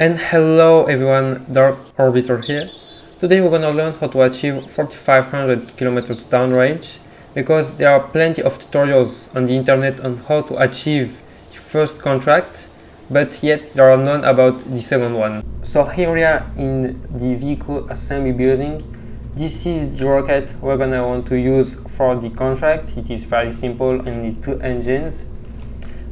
And hello everyone, Dark Orbiter here. Today we're gonna learn how to achieve 4500 kilometers downrange because there are plenty of tutorials on the internet on how to achieve the first contract but yet there are none about the second one. So here we are in the vehicle assembly building. This is the rocket we're gonna want to use for the contract. It is very simple, only two engines.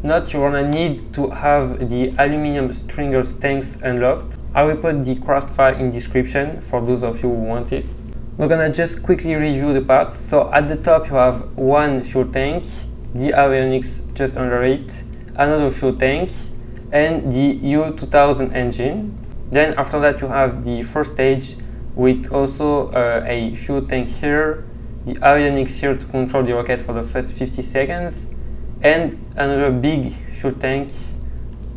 Not you're gonna need to have the aluminum stringers tanks unlocked. I will put the craft file in description for those of you who want it. We're gonna just quickly review the parts. So at the top you have one fuel tank, the avionics just under it, another fuel tank, and the U2000 engine. Then after that you have the first stage with also uh, a fuel tank here, the avionics here to control the rocket for the first 50 seconds, and another big fuel tank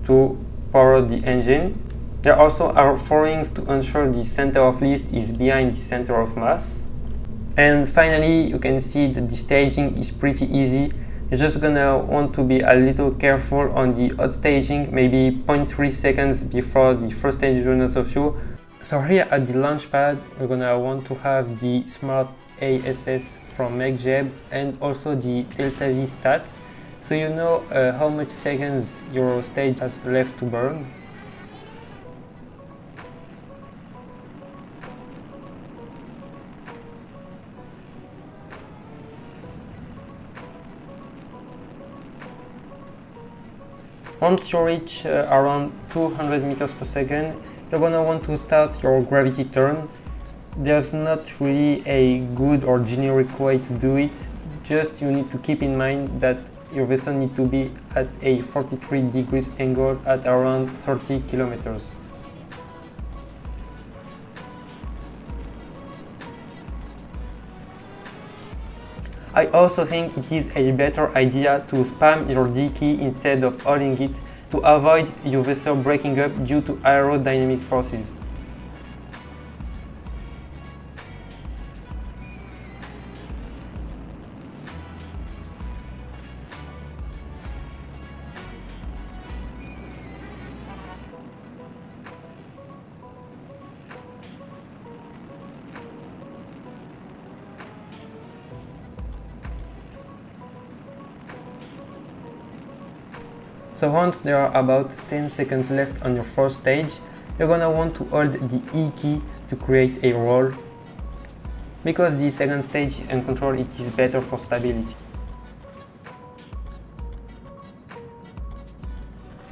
to power the engine. There also are four rings to ensure the center of lift is behind the center of mass. And finally, you can see that the staging is pretty easy. You're just gonna want to be a little careful on the hot staging, maybe 0.3 seconds before the first stage runs of fuel. So here at the launch pad, we're gonna want to have the Smart ASS from MechJeb and also the Delta V stats so you know uh, how much seconds your stage has left to burn. Once you reach uh, around 200 meters per second, you're gonna want to start your gravity turn. There's not really a good or generic way to do it, just you need to keep in mind that your vessel need to be at a 43 degrees angle at around 30 kilometers. I also think it is a better idea to spam your D key instead of holding it to avoid your vessel breaking up due to aerodynamic forces. So once there are about 10 seconds left on your first stage, you're gonna want to hold the E key to create a roll. Because the second stage and control it is better for stability.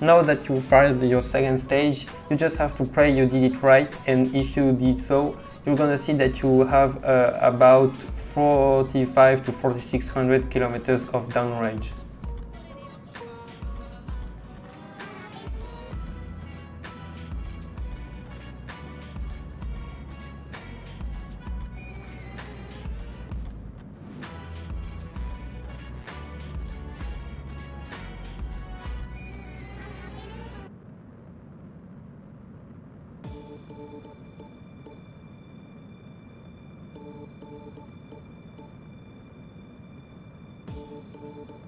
Now that you fired your second stage, you just have to pray you did it right and if you did so, you're gonna see that you have uh, about 45 to 4600 kilometers of downrange. Thank you.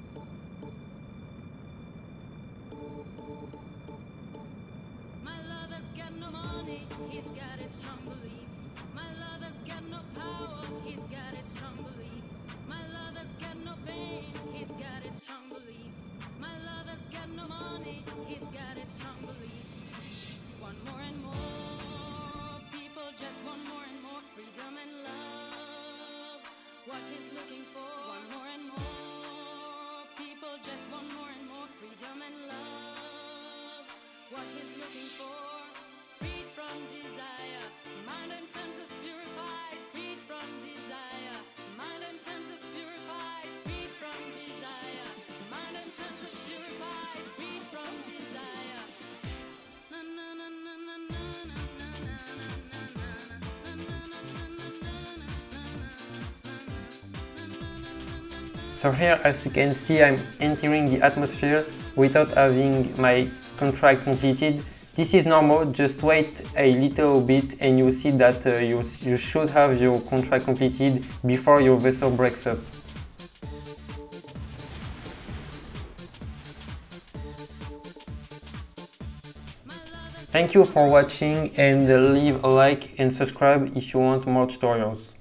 So here as you can see I'm entering the atmosphere without having my contract completed. This is normal, just wait a little bit and you see that uh, you, you should have your contract completed before your vessel breaks up. Thank you for watching and leave a like and subscribe if you want more tutorials.